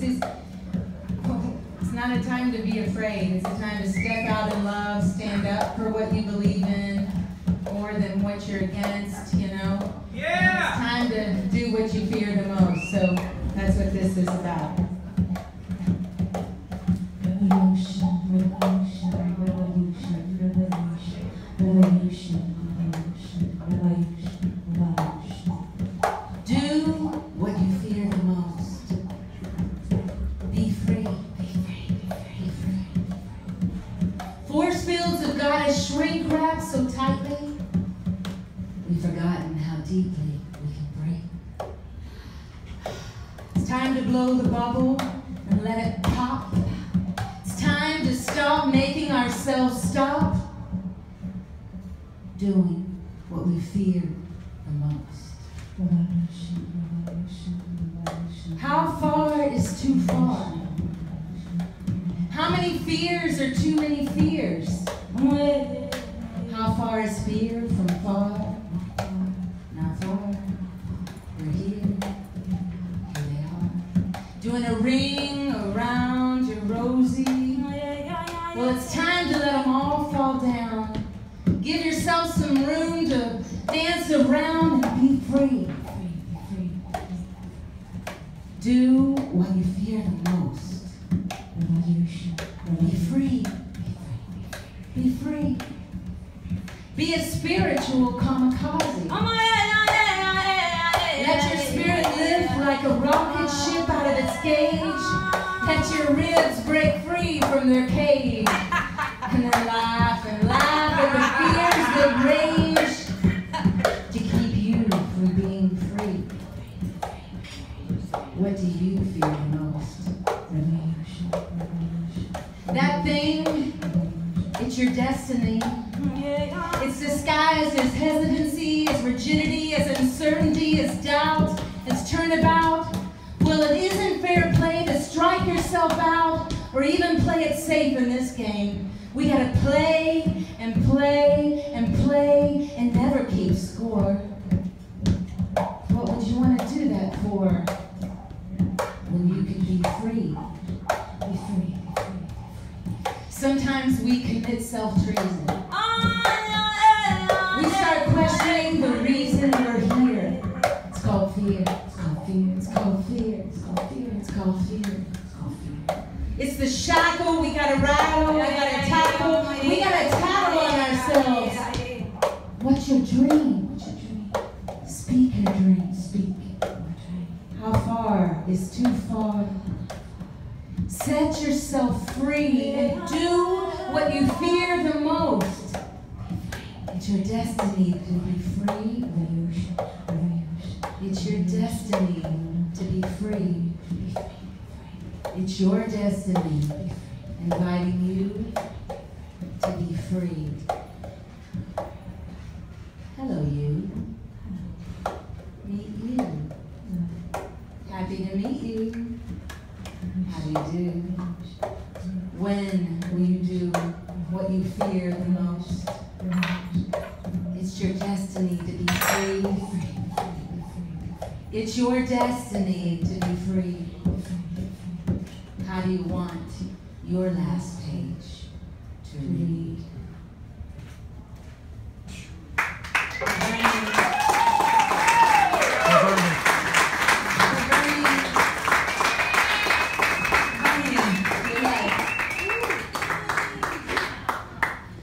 This is it's not a time to be afraid. It's a time to step out in love, stand up for what you believe in, more than what you're against, you know? Yeah! It's time to do what you fear the most. So that's what this is about. Revolution, revolution, revolution, revolution, shrink wrap so tightly, we've forgotten how deeply we can break. It's time to blow the bubble and let it pop. It's time to stop making ourselves stop doing what we fear the most. How far is too far? How many fears are too many fears? How far is fear from far? Not far. We're here. Here they are. Doing a ring around your rosy. Well, it's time to let them all fall down. Give yourself some room to dance around and be free. Do what you fear the most. Be free. Be. Be a spiritual kamikaze. Oh, Let your spirit lift like a rocket ship out of its cage. Let your ribs break free from their cage. And then laugh and laugh at the fears that rage to keep you from being free. What do you fear the most? That thing, your destiny. It's disguised as hesitancy, as rigidity, as uncertainty, as doubt, as turnabout. Well, it isn't fair play to strike yourself out or even play it safe in this game. We gotta play and play and play and never keep score. What would you want to do that for? Sometimes we commit self-treason. Ah, we start questioning the reason we're here. It's called fear. It's called fear. It's called fear. It's called fear. It's called fear. It's called fear. It's the shackle we gotta rattle, we gotta tackle, we gotta tattle on ourselves. What's your dream? What's your dream? Speak your dream. Speak. How far is too far? Set yourself free and do what you fear the most. It's your destiny to be free. It's your destiny to be free. It's your destiny inviting you to be free. Hello, you. Meet you. Happy to meet you. Do? When will you do what you fear the most? It's your destiny to be free. It's your destiny to be free. How do you want your last page to read?